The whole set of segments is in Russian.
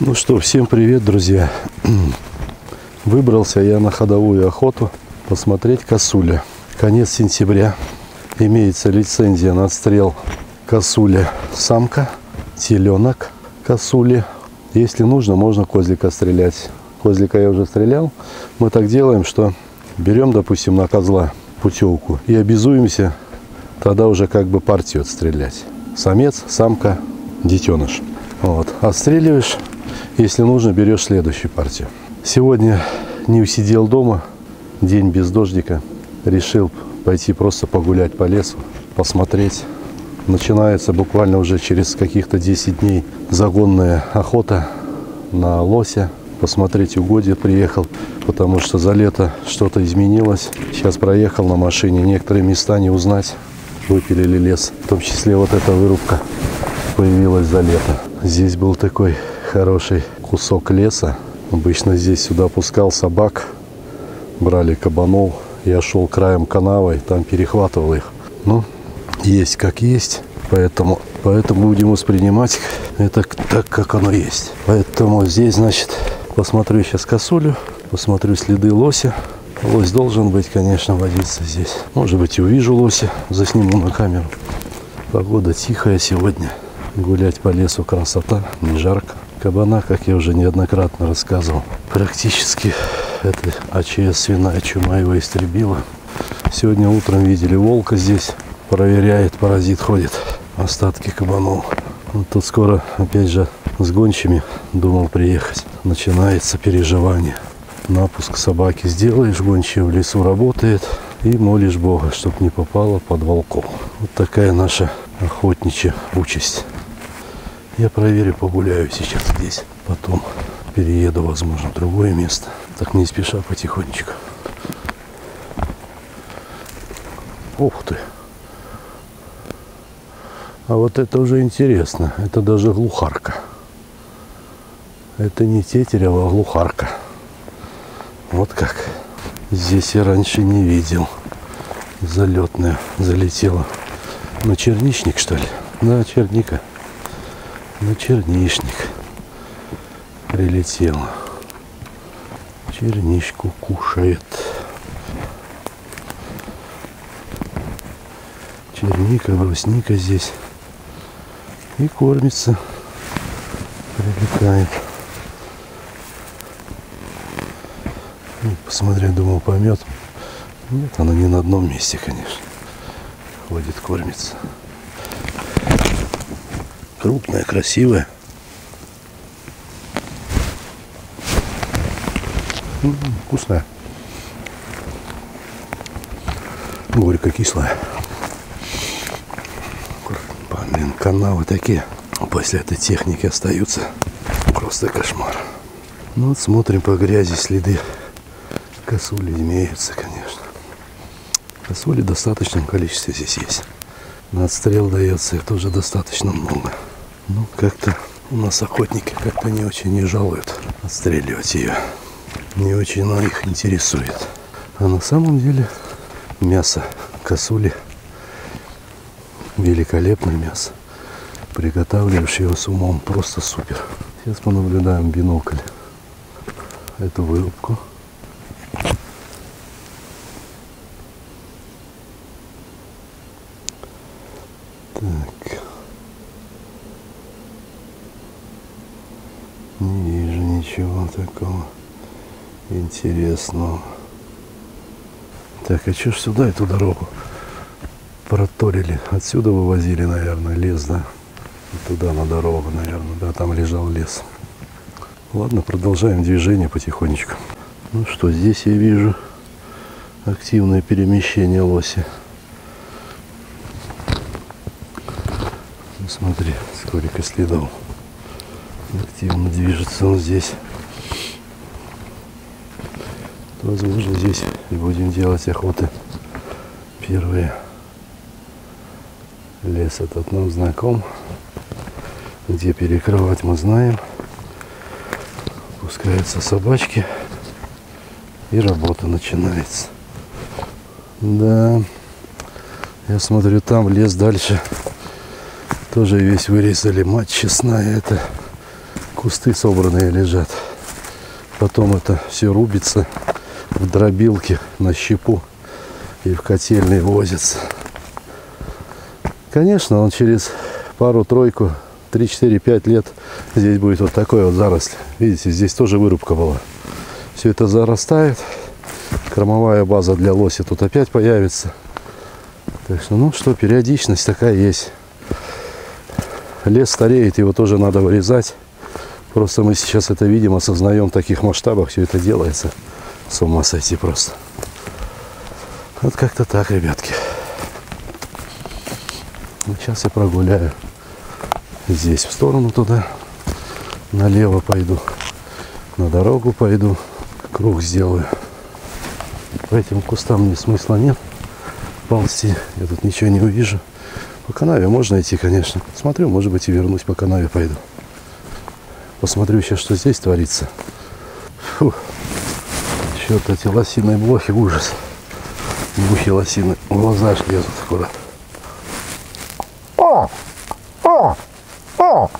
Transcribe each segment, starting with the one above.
Ну что, всем привет, друзья. Выбрался я на ходовую охоту посмотреть косуля. Конец сентября. Имеется лицензия на отстрел косуля самка, теленок косули. Если нужно, можно козлика стрелять. Козлика я уже стрелял. Мы так делаем, что берем, допустим, на козла путевку и обязуемся тогда уже как бы партию отстрелять. Самец, самка, детеныш. Вот. Отстреливаешь если нужно, берешь следующую партию. Сегодня не усидел дома, день без дождика. Решил пойти просто погулять по лесу, посмотреть. Начинается буквально уже через каких-то 10 дней загонная охота на лося. Посмотреть угодья приехал, потому что за лето что-то изменилось. Сейчас проехал на машине, некоторые места не узнать. Выпилили лес, в том числе вот эта вырубка появилась за лето. Здесь был такой хороший кусок леса. Обычно здесь сюда пускал собак, брали кабанов. Я шел краем канавы, там перехватывал их. Ну, есть как есть, поэтому, поэтому будем воспринимать это так, как оно есть. Поэтому здесь, значит, посмотрю сейчас косулю, посмотрю следы лося. Лось должен быть, конечно, водиться здесь. Может быть, увижу лося, засниму на камеру. Погода тихая сегодня. Гулять по лесу красота, не жарко. Кабана, как я уже неоднократно рассказывал, практически эта АЧС свиная чума его истребила. Сегодня утром видели волка здесь, проверяет, паразит ходит, остатки кабанов. Вот тут скоро, опять же, с гончими думал приехать. Начинается переживание. Напуск собаки сделаешь, гончая в лесу работает, и молишь Бога, чтоб не попало под волков. Вот такая наша охотничья участь. Я проверю, погуляю сейчас здесь. Потом перееду, возможно, в другое место. Так не спеша потихонечку. Ух ты. А вот это уже интересно. Это даже глухарка. Это не тетерева, а глухарка. Вот как. Здесь я раньше не видел. Залетная залетела. На черничник, что ли? На черника на чернишник прилетела. Черничку кушает. Черника, брусника здесь. И кормится. Прилетает. Ну, посмотря, думал, помет. Нет, она не на одном месте, конечно. Ходит, кормится. Крупная, красивая. Вкусная. Горько-кислая. Блин, канавы такие после этой техники остаются. Просто кошмар. Ну вот смотрим по грязи следы косули имеются, конечно. Косули в достаточном количестве здесь есть. На отстрел дается их тоже достаточно много. Ну, как-то у нас охотники как-то не очень не жалуют отстреливать ее. Не очень она их интересует. А на самом деле мясо косули великолепное мясо. Приготавливаешь его с умом просто супер. Сейчас понаблюдаем бинокль эту вырубку. Интересного. Так, а что ж сюда эту дорогу проторили? Отсюда вывозили, наверное, лес, да? Туда на дорогу, наверное, да, там лежал лес. Ладно, продолжаем движение потихонечку. Ну что, здесь я вижу активное перемещение лоси. Смотри, сколько следов. Активно движется он здесь. Возможно, здесь и будем делать охоты первые. Лес этот нам знаком. Где перекрывать мы знаем. Пускаются собачки. И работа начинается. Да. Я смотрю, там лес дальше. Тоже весь вырезали. Мать честная, это Кусты собранные лежат. Потом это все рубится в дробилке на щепу и в котельной возится. Конечно, он через пару-тройку, 3-4-5 лет здесь будет вот такой вот заросль. Видите, здесь тоже вырубка была. Все это зарастает. Кормовая база для лоси тут опять появится. Так что, ну что, периодичность такая есть. Лес стареет, его тоже надо вырезать. Просто мы сейчас это видим, осознаем в таких масштабах, все это делается. С ума сойти просто. Вот как-то так, ребятки. Ну, сейчас я прогуляю здесь в сторону туда. Налево пойду. На дорогу пойду. Круг сделаю. По этим кустам мне смысла нет ползти. Я тут ничего не увижу. По канаве можно идти, конечно. Смотрю, может быть и вернусь по канаве пойду. Посмотрю еще, что здесь творится. Фух. Черт, эти лосиные блохи, ужас. Мухи лосины в глаза аж лезут аккурат. О! О! О!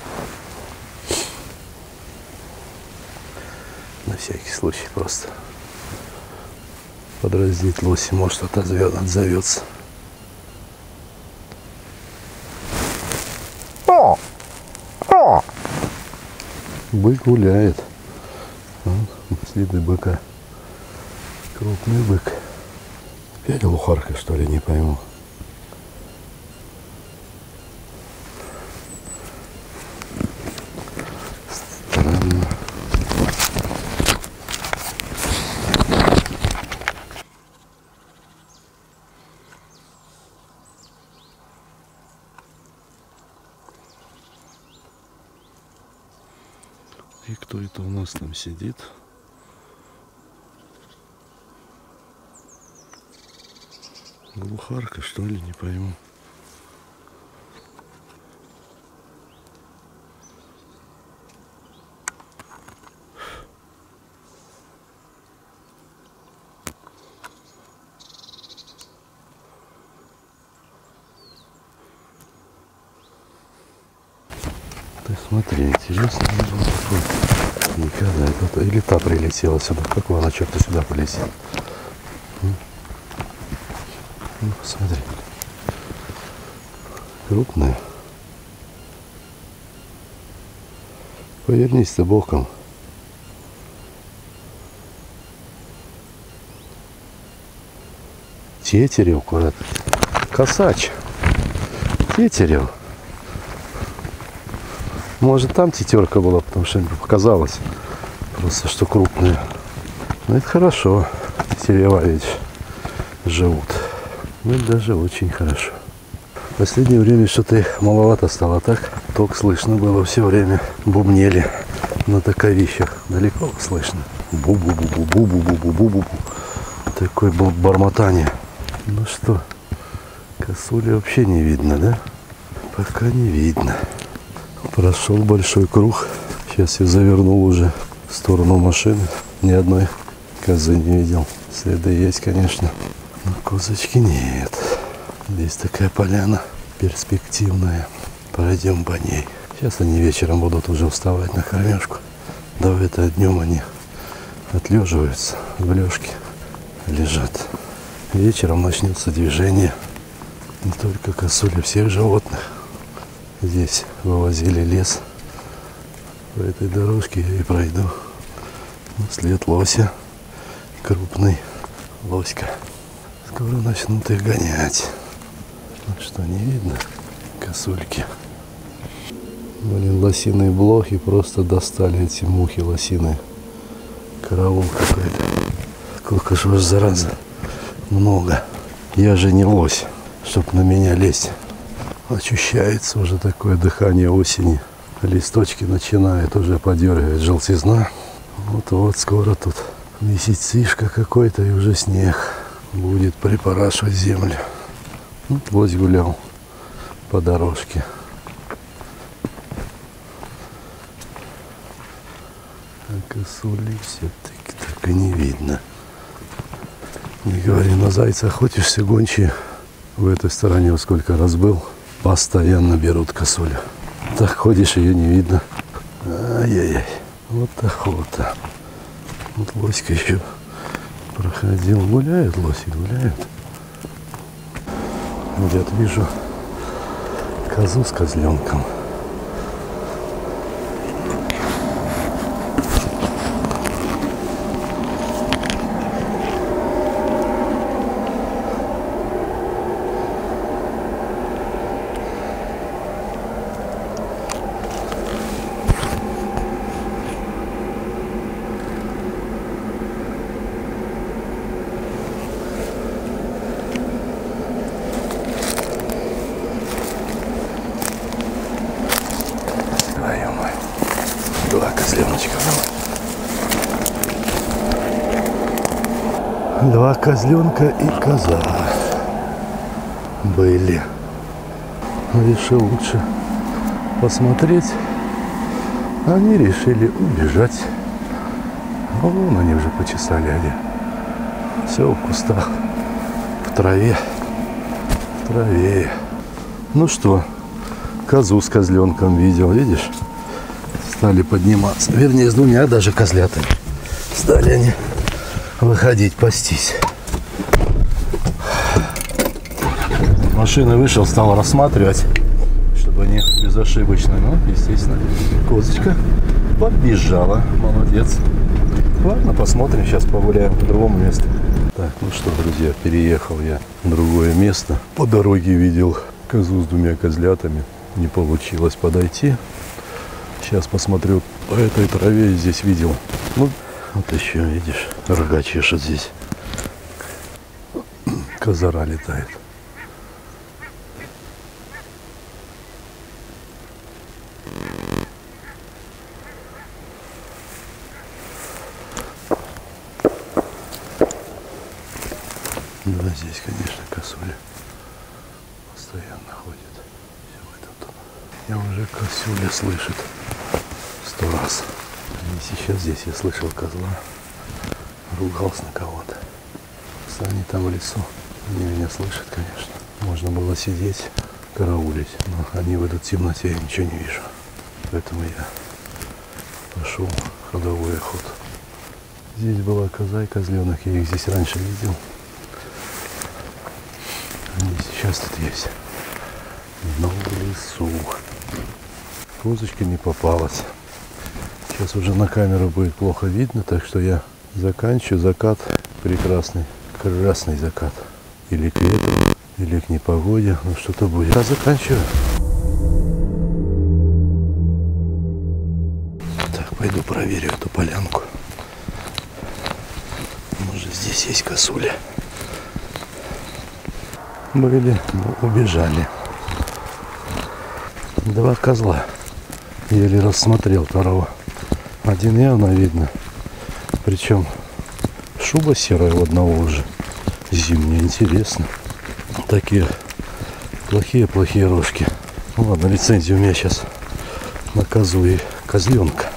На всякий случай просто подразнить лоси, может отозвет, отзовется. О! О! Бык гуляет. Вот, следы быка. Крупный бык. Опять лухарка, что ли, не пойму. Странно. И кто это у нас там сидит? Глухарка, что ли, не пойму. Ты смотри, интересно, был такой. Никогда. Это, или та прилетела сюда. Как она черта сюда полетела? Посмотри. Крупная. Повернись ты боком. Тетерев куда-то. Косач. Тетерев. Может там тетерка была, потому что мне показалось. Просто что крупная. Ну это хорошо. Тетерева ведь живут. Ну, даже очень хорошо. В последнее время что-то их маловато стало так. Ток слышно было все время. Бубнели на таковищах. Далеко слышно. Бу-бу-бу-бу-бу-бу-бу-бу-бу. Такое бормотание. Ну что, косули вообще не видно, да? Пока не видно. Прошел большой круг. Сейчас я завернул уже в сторону машины. Ни одной козы не видел. Следы есть, конечно. Но козочки нет. Здесь такая поляна перспективная. Пройдем по ней. Сейчас они вечером будут уже вставать на кормежку. Да в это днем они отлеживаются в лёжке, лежат. Вечером начнется движение. Не только косули, всех животных. Здесь вывозили лес. По этой дорожке я и пройду. След лося. Крупный лоська. Скоро начнут их гонять. Вот что, не видно? Косульки. Блин, лосиные блохи просто достали эти мухи лосиные. Караул какой-то. Сколько же вас, зараза, много. Я же не лось, чтоб на меня лезть. Ощущается уже такое дыхание осени. Листочки начинают уже подергивать желтизна. Вот-вот скоро тут месяцишка какой-то и уже снег будет припорашивать землю. Вот лось гулял по дорожке. А косули все-таки так и не видно. Не говори, на зайца охотишься, гончие в этой стороне, вот сколько раз был, постоянно берут косулю. Так ходишь, ее не видно. Ай-яй-яй. Вот охота. Вот лоська еще проходил. Гуляют лоси, гуляют. Где-то вижу козу с козленком. Твою мать. Два козленочка. Два козленка и коза были. Решил лучше посмотреть. Они решили убежать. Вон они уже почесали они. Все в кустах, в траве, в траве. Ну что, козу с козленком видел, видишь? Стали подниматься. Вернее, с двумя даже козлятами. Стали они выходить, пастись. Машины вышел, стал рассматривать, чтобы они безошибочно. Ну, естественно, козочка побежала. Молодец. Ладно, посмотрим, сейчас погуляем по другому месту. Так, ну что, друзья, переехал я в другое место. По дороге видел козу с двумя козлятами. Не получилось подойти. Сейчас посмотрю по этой траве здесь видел. Ну, вот еще, видишь, рога чешет здесь. Козара летает. Да, здесь, конечно, косуля постоянно ходит. Все этот. Я уже косуля слышит сто раз. Сейчас здесь я слышал козла. Ругался на кого-то. Они там в лесу. Они меня слышат, конечно. Можно было сидеть, караулить. Но они в этой темноте, я ничего не вижу. Поэтому я пошел ходовой охот. Здесь была коза и козленок. Я их здесь раньше видел. Они сейчас тут есть. Но в лесу. Козочка не попалась. Сейчас уже на камеру будет плохо видно, так что я заканчиваю закат прекрасный. Красный закат. Или к ветру, или к непогоде. Ну что-то будет. Я заканчиваю. Так, пойду проверю эту полянку. Может здесь есть косуля. Были, но убежали. Два козла. Еле рассмотрел второго. Один явно видно. Причем шуба серая у одного уже. Зимняя, интересно. Такие плохие-плохие рожки. Ну ладно, лицензия у меня сейчас на козу и козленка.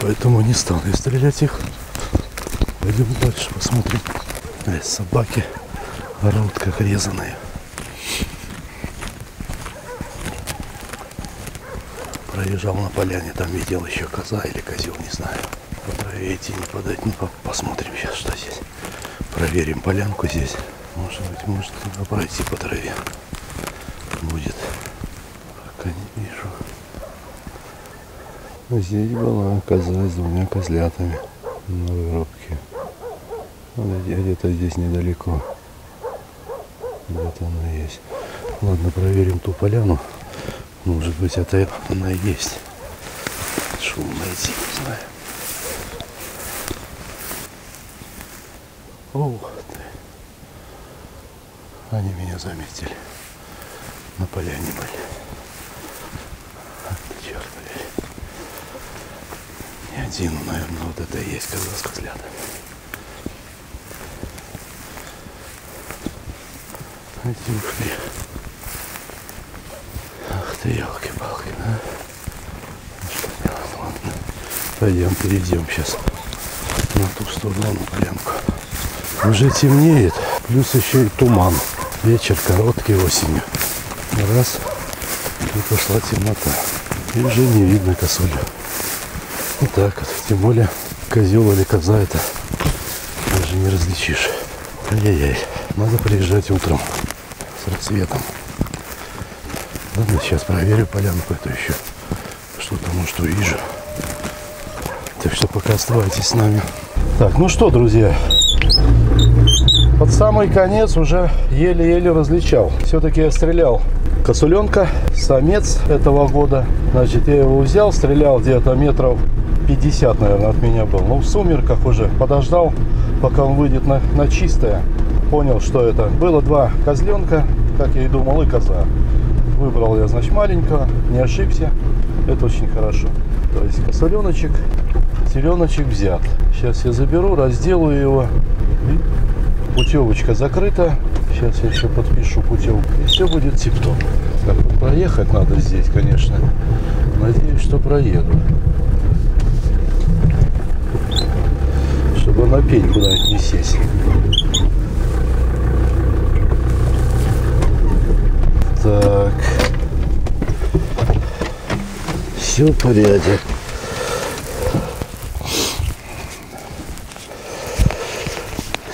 Поэтому не стал я стрелять их. Пойдем дальше посмотрим. Собаки орут как резаные. Проезжал на поляне, там видел еще коза или козел, не знаю. По траве идти не подать, ну по- посмотрим сейчас, что здесь. Проверим полянку здесь. Может быть, может туда пройти по траве. Будет. Пока не вижу. Здесь была коза с двумя козлятами на. Вот где- Где-то здесь недалеко. Где-то она есть. Ладно, проверим ту поляну. Может быть, это она и есть. Шум найти, не знаю. Ух ты. Они меня заметили. На поляне были. Ах ты, черт побери. Не один, наверное, вот это и есть с козлятами. Эти ушли. Ты, елки-палки, да? Ну, что делать, ладно. Пойдем, перейдем сейчас на ту сторону полянку. Уже темнеет, плюс еще и туман. Вечер короткий осенью. Раз, и пошла темнота. И уже не видно косулю. Вот так вот. Тем более козел или коза это даже не различишь. Ай-яй-яй. Надо приезжать утром с рассветом. Ладно, сейчас проверю полянку эту еще. Что-то, может, увижу. Так что пока оставайтесь с нами. Так, ну что, друзья, под самый конец уже еле-еле различал. Все-таки я стрелял косуленка, самец этого года. Значит, я его взял, стрелял где-то метров 50, наверное, от меня был. Ну, в сумерках уже подождал, пока он выйдет на, на чистое. Понял, что это. Было два козленка, как я и думал, и коза. Выбрал я, значит, маленького, не ошибся. Это очень хорошо. То есть косуленочек, теленочек взят. Сейчас я заберу, разделаю его. Путевочка закрыта. Сейчас я еще подпишу путевку. И все будет тип-топ. Так, проехать надо здесь, конечно. Надеюсь, что проеду. Чтобы на пень куда-нибудь не сесть. Так. Все порядок.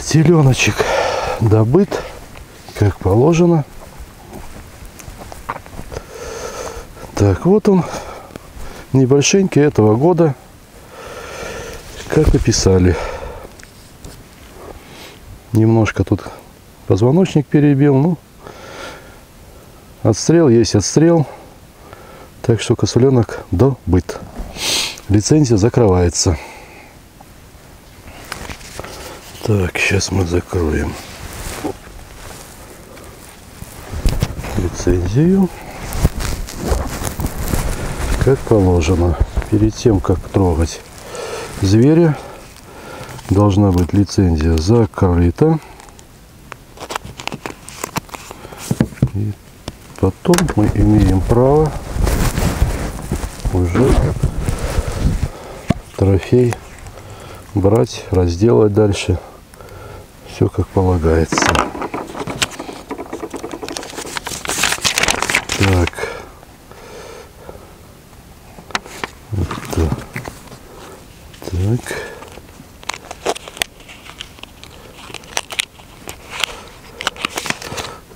Теленочек добыт, как положено. Так, вот он, небольшенький этого года, как описали. Немножко тут позвоночник перебил, ну, отстрел есть отстрел. Так что косуленок добыт. Лицензия закрывается. Так, сейчас мы закроем лицензию. Как положено. Перед тем, как трогать зверя, должна быть лицензия закрыта. И потом мы имеем право уже трофей брать, разделать дальше все как полагается. Так. Так. Так.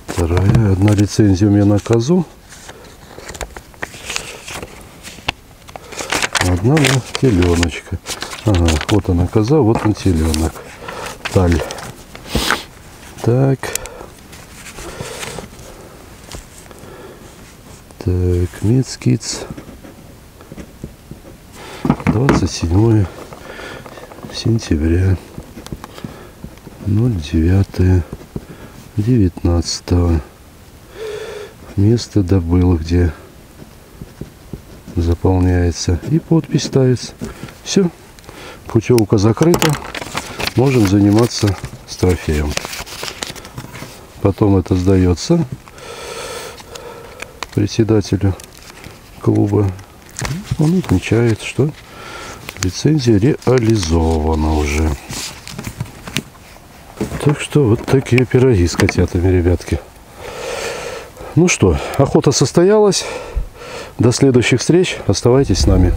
Вторая. Одна лицензия у меня на козу. Одна на теленочка. Ага, вот она коза, вот он теленок. Таль. Так. Так, Мецкиц. 27 сентября. 09 19 место добыл, где заполняется. И подпись ставится. Все. Путевка закрыта. Можем заниматься с трофеем. Потом это сдается председателю клуба. Он отмечает, что лицензия реализована уже. Так что вот такие пироги с котятами, ребятки. Ну что, охота состоялась. До следующих встреч. Оставайтесь с нами.